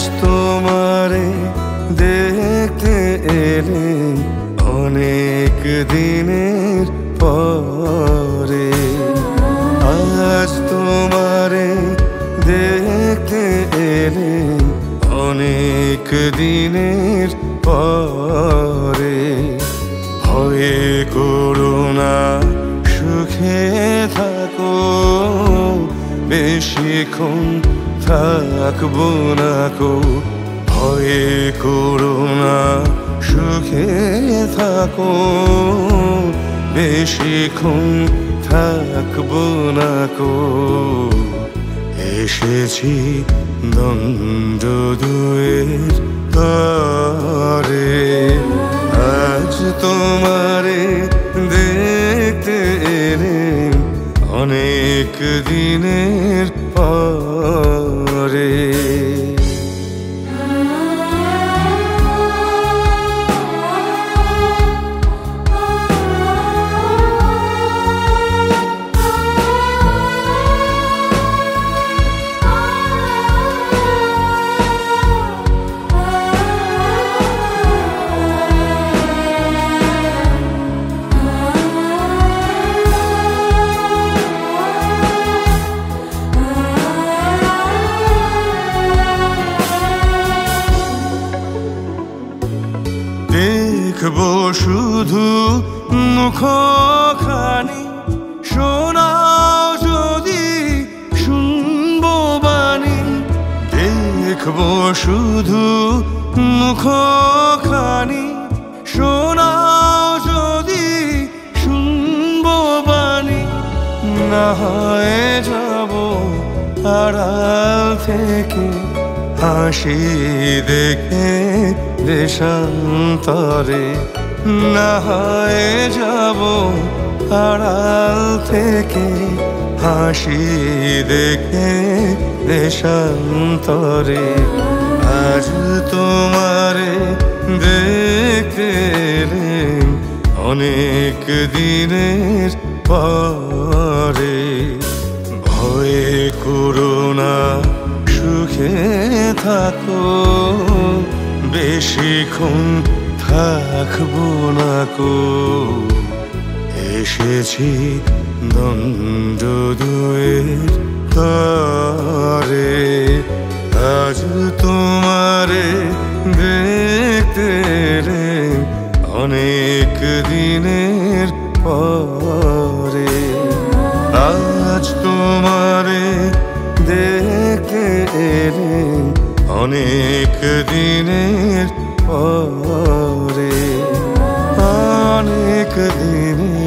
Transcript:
আজ তোমারে দেখতে এলে অনেক দিনের পরে। আজ তোমারে দেখতে এলে অনেক দিনের বেশিক্ষণ থাকব না কো, ভয়ে করুণা সুখে থাকো। বেশিক্ষণ থাকব না কো, এসেছি দণ্ড দুয়ের তরে অনেক দিনের পরে দেখব শুধু মুখখানি। শোনাও যদি শুনব বাণী। দেখব শুধু মুখখানি। শোনাও যদি শুনব বাণী। না হয় যাব আড়াল থেকে। হাসি দেখে দেশান্তরে না হয় যাব আড়াল থেকে। হাসি দেখে দেশান্তরে আজ তোমারে এলে অনেক দিনের পরে। ভয়ে করুণা সুখে থাকো, বেশিক্ষণ থাকব না কো। এসেছি দণ্ড দুয়ের আজ তোমারে দেখতে এলে অনেক দিনের পরে। আজ তোমারে দেখতে এলে অনেক দিনের পরে অনেক দিনের